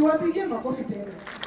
Wow. Makofi tena.